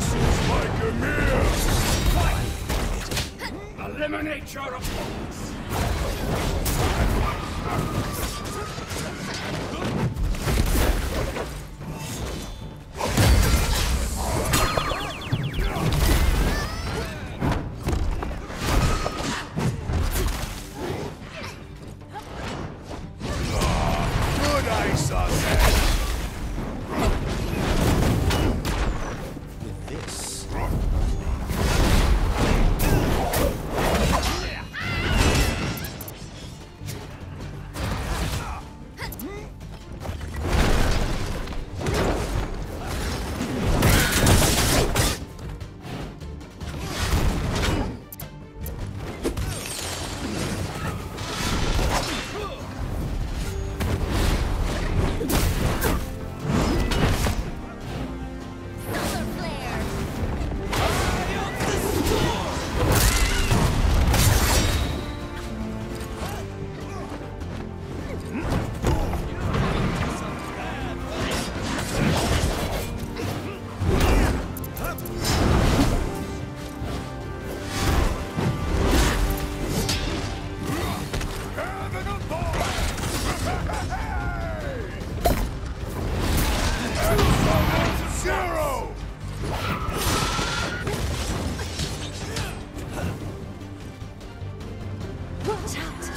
Muscles like a mirror! Eliminate your opponents! Watch out!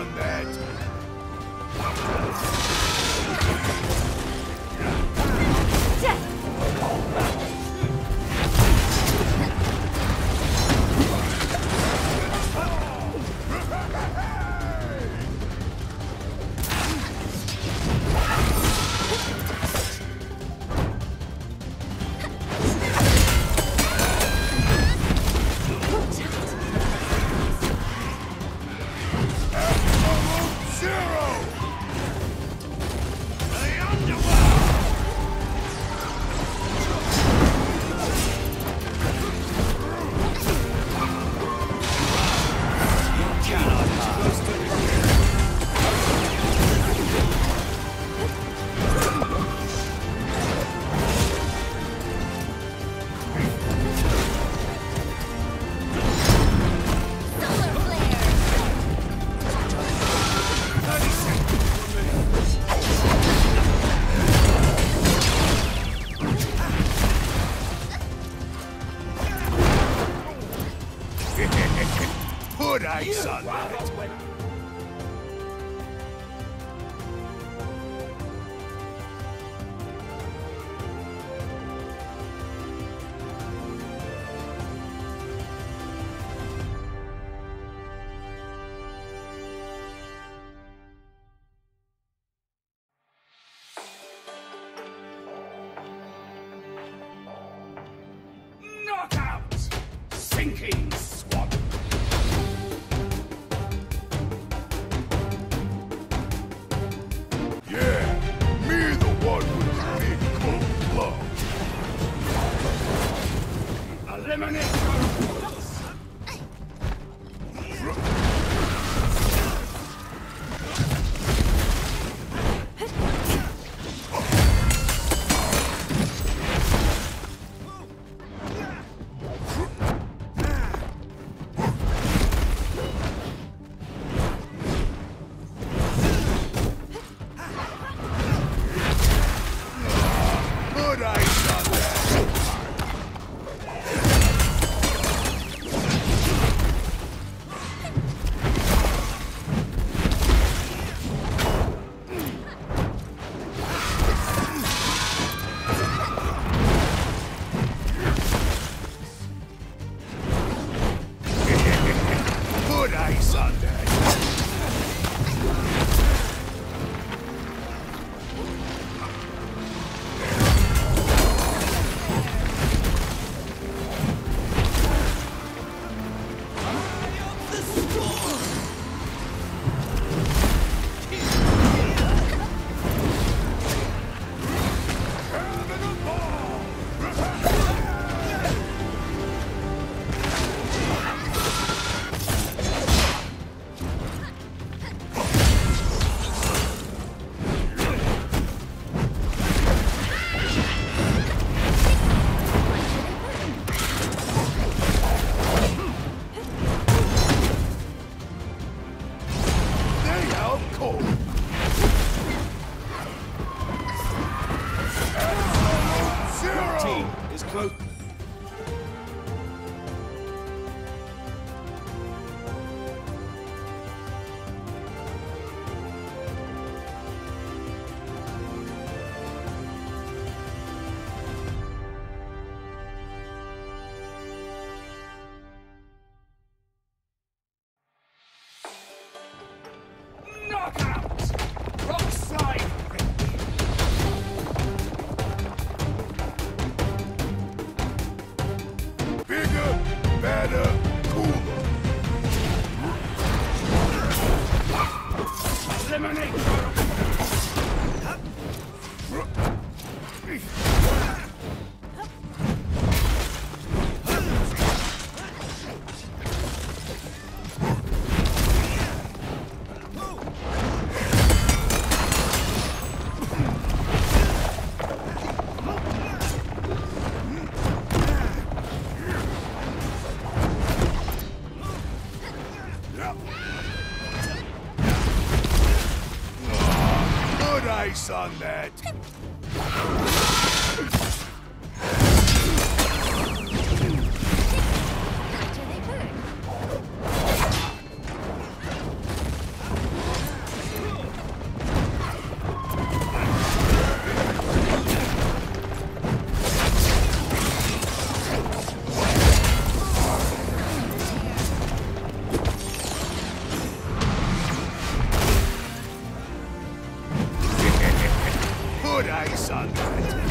on that. Thanks, son. Good eyes on that! On that. Ice on that.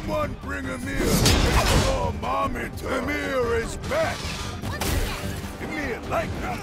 Someone bring Ymir. Oh, mom, it. Ymir is back. Ymir, like that.